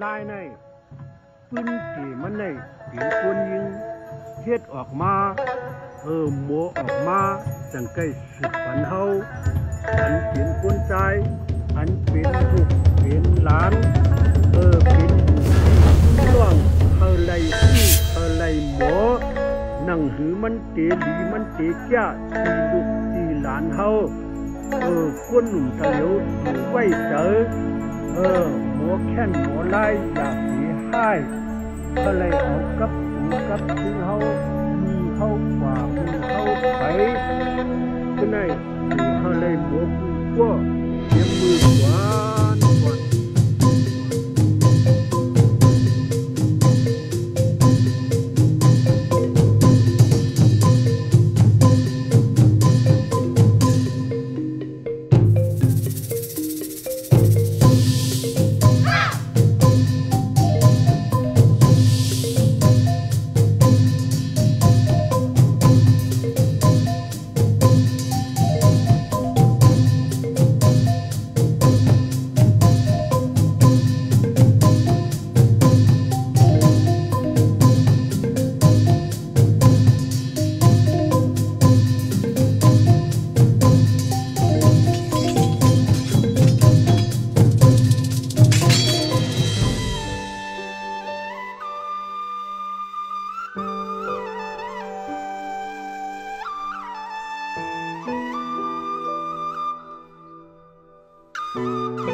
ลายในปืนตีมันในเปลี่ยนคนยิงเฮ็ดออกมา เออหมออกมาจังใกล้สิบปันเฮาอันเป็นคนใจ อันเป็นลูกเป็นหลาน เออเป็นช่วงเฮาไลที่เฮาไลหมอนั่งหือมันเตหลีมันเตแก่ตีลูกตีหลานเฮาเออคนหนุ่มตะเลวอยู่ไว้เจอเออ หมอแค่นหมอไล่อย่าเสียให้ก็เลยเอากับหูกับ เ